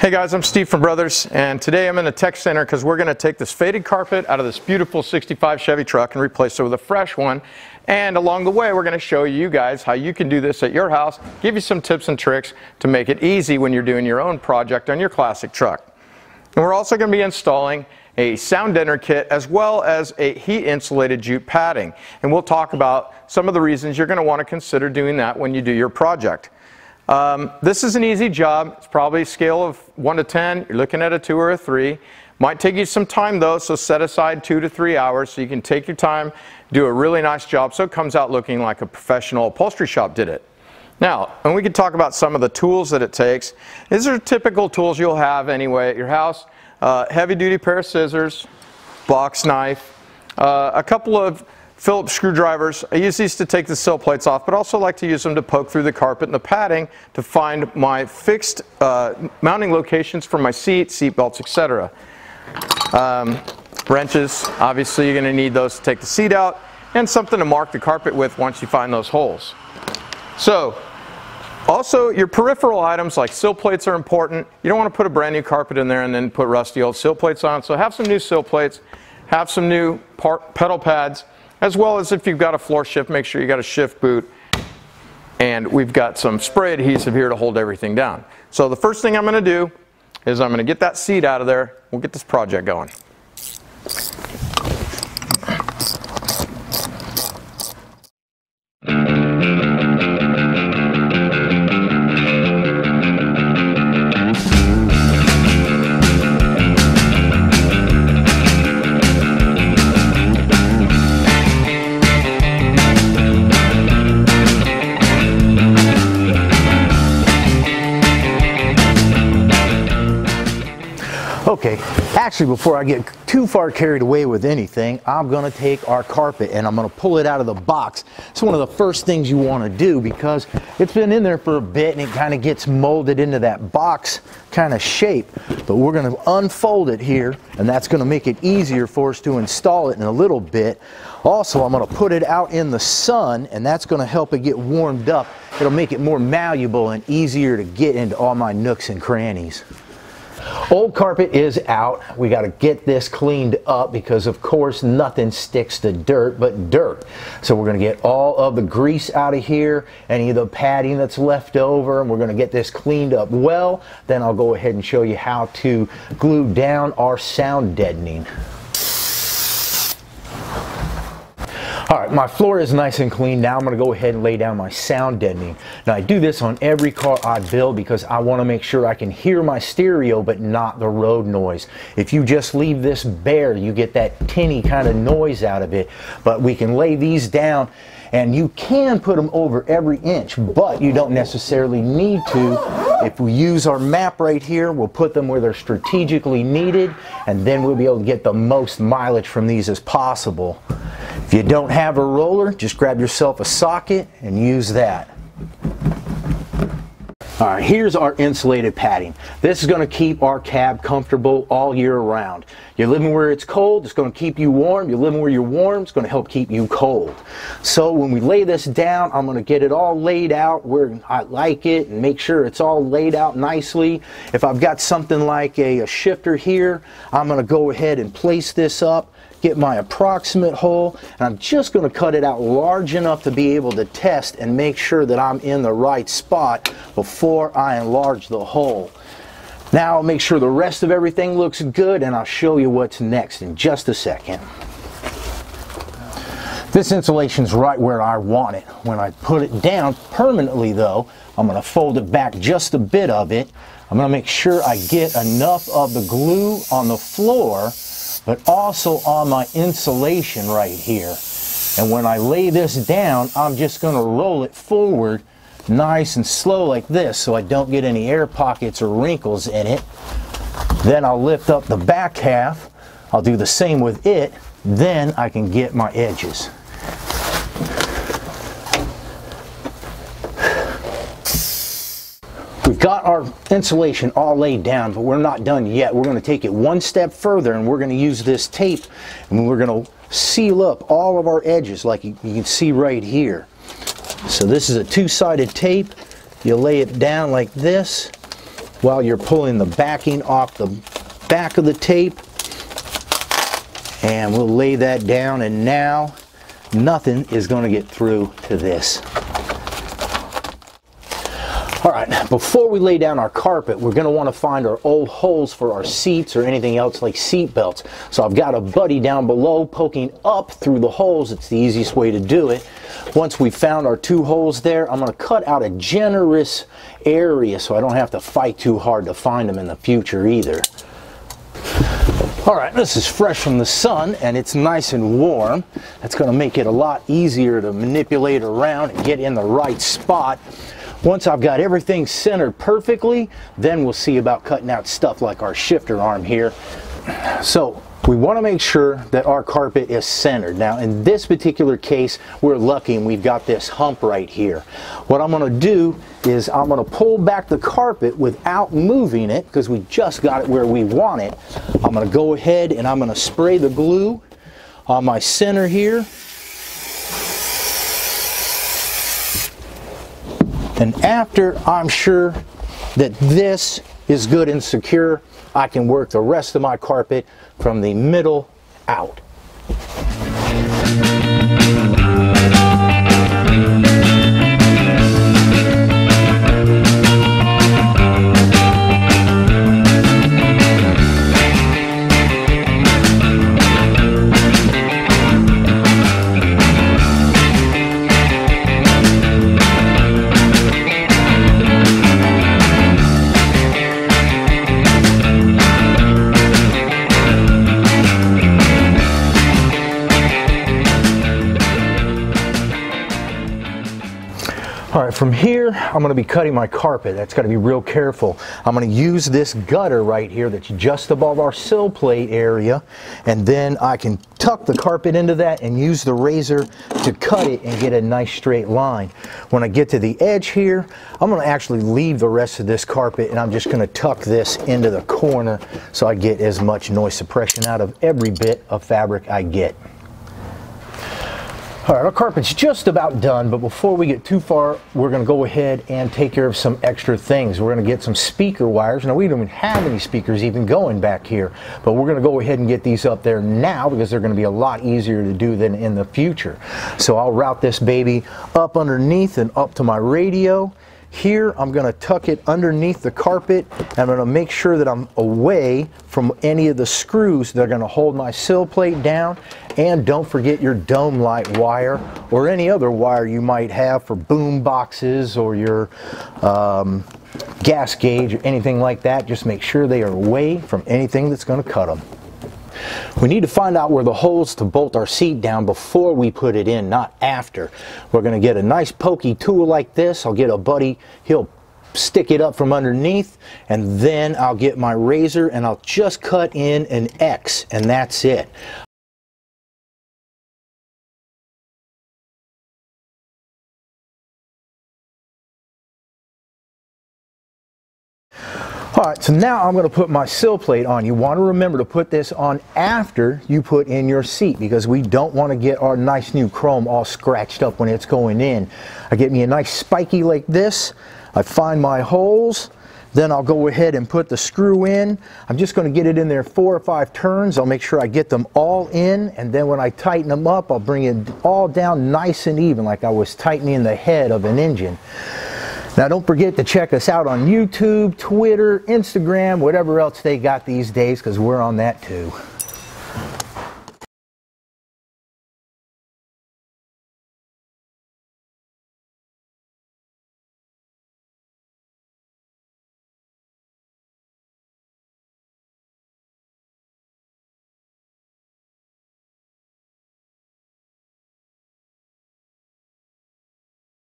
Hey guys, I'm Steve from Brothers, and today I'm in the tech center because we're going to take this faded carpet out of this beautiful 65 Chevy truck and replace it with a fresh one. And along the way, we're going to show you guys how you can do this at your house, give you some tips and tricks to make it easy when you're doing your own project on your classic truck. And we're also going to be installing a sound deadener kit as well as a heat insulated jute padding. And we'll talk about some of the reasons you're going to want to consider doing that when you do your project. Um, this is an easy job. It's probably a scale of 1 to 10. You're looking at a 2 or a 3. Might take you some time though, so set aside 2 to 3 hours so you can take your time, do a really nice job so it comes out looking like a professional upholstery shop did it. Now, and we can talk about some of the tools that it takes. These are typical tools you'll have anyway at your house. Uh, heavy duty pair of scissors, box knife, uh, a couple of Phillips screwdrivers. I use these to take the sill plates off, but also like to use them to poke through the carpet and the padding to find my fixed uh, mounting locations for my seat, seat belts, etc. Um, wrenches, obviously you're going to need those to take the seat out, and something to mark the carpet with once you find those holes. So, also your peripheral items like sill plates are important. You don't want to put a brand new carpet in there and then put rusty old sill plates on, so have some new sill plates, have some new pedal pads, as well as if you've got a floor shift, make sure you got a shift boot. And we've got some spray adhesive here to hold everything down. So the first thing I'm going to do is I'm going to get that seat out of there. We'll get this project going. Okay, actually before I get too far carried away with anything, I'm gonna take our carpet and I'm gonna pull it out of the box. It's one of the first things you wanna do because it's been in there for a bit and it kind of gets molded into that box kind of shape. But we're gonna unfold it here and that's gonna make it easier for us to install it in a little bit. Also, I'm gonna put it out in the sun and that's gonna help it get warmed up. It'll make it more malleable and easier to get into all my nooks and crannies. Old carpet is out. We got to get this cleaned up because of course nothing sticks to dirt but dirt. So we're going to get all of the grease out of here, any of the padding that's left over, and we're going to get this cleaned up well. Then I'll go ahead and show you how to glue down our sound deadening. All right, my floor is nice and clean. Now I'm gonna go ahead and lay down my sound deadening. Now I do this on every car I build because I wanna make sure I can hear my stereo but not the road noise. If you just leave this bare, you get that tinny kind of noise out of it. But we can lay these down and you can put them over every inch, but you don't necessarily need to. If we use our map right here, we'll put them where they're strategically needed, and then we'll be able to get the most mileage from these as possible. If you don't have a roller, just grab yourself a socket and use that. All right, here's our insulated padding. This is gonna keep our cab comfortable all year round. You're living where it's cold, it's gonna keep you warm. You're living where you're warm, it's gonna help keep you cold. So when we lay this down, I'm gonna get it all laid out where I like it and make sure it's all laid out nicely. If I've got something like a, a shifter here, I'm gonna go ahead and place this up get my approximate hole, and I'm just going to cut it out large enough to be able to test and make sure that I'm in the right spot before I enlarge the hole. Now I'll make sure the rest of everything looks good and I'll show you what's next in just a second. This insulation's right where I want it. When I put it down permanently though, I'm going to fold it back just a bit of it. I'm going to make sure I get enough of the glue on the floor but also on my insulation right here. And when I lay this down, I'm just going to roll it forward nice and slow like this so I don't get any air pockets or wrinkles in it. Then I'll lift up the back half. I'll do the same with it. Then I can get my edges. We've got our insulation all laid down, but we're not done yet. We're going to take it one step further and we're going to use this tape and we're going to seal up all of our edges like you, you can see right here. So this is a two-sided tape. You lay it down like this while you're pulling the backing off the back of the tape. And we'll lay that down and now nothing is going to get through to this. Before we lay down our carpet, we're going to want to find our old holes for our seats or anything else like seat belts. So I've got a buddy down below poking up through the holes. It's the easiest way to do it. Once we've found our two holes there, I'm going to cut out a generous area so I don't have to fight too hard to find them in the future either. All right, this is fresh from the sun and it's nice and warm. That's going to make it a lot easier to manipulate around and get in the right spot. Once I've got everything centered perfectly, then we'll see about cutting out stuff like our shifter arm here. So we want to make sure that our carpet is centered. Now in this particular case, we're lucky and we've got this hump right here. What I'm going to do is I'm going to pull back the carpet without moving it because we just got it where we want it. I'm going to go ahead and I'm going to spray the glue on my center here And after I'm sure that this is good and secure, I can work the rest of my carpet from the middle out. From here, I'm gonna be cutting my carpet. That's gotta be real careful. I'm gonna use this gutter right here that's just above our sill plate area, and then I can tuck the carpet into that and use the razor to cut it and get a nice straight line. When I get to the edge here, I'm gonna actually leave the rest of this carpet and I'm just gonna tuck this into the corner so I get as much noise suppression out of every bit of fabric I get. All right, our carpet's just about done, but before we get too far, we're gonna go ahead and take care of some extra things. We're gonna get some speaker wires. Now, we don't even have any speakers even going back here, but we're gonna go ahead and get these up there now because they're gonna be a lot easier to do than in the future. So I'll route this baby up underneath and up to my radio. Here, I'm going to tuck it underneath the carpet. And I'm to make sure that I'm away from any of the screws that are going to hold my sill plate down. And don't forget your dome light wire or any other wire you might have for boom boxes or your um, gas gauge or anything like that. Just make sure they are away from anything that's going to cut them. We need to find out where the holes to bolt our seat down before we put it in, not after. We're going to get a nice pokey tool like this. I'll get a buddy, he'll stick it up from underneath and then I'll get my razor and I'll just cut in an X and that's it. Right, so now I'm going to put my sill plate on. You want to remember to put this on after you put in your seat because we don't want to get our nice new chrome all scratched up when it's going in. I get me a nice spiky like this. I find my holes. Then I'll go ahead and put the screw in. I'm just going to get it in there four or five turns. I'll make sure I get them all in. And then when I tighten them up, I'll bring it all down nice and even like I was tightening the head of an engine. Now don't forget to check us out on YouTube, Twitter, Instagram, whatever else they got these days because we're on that too.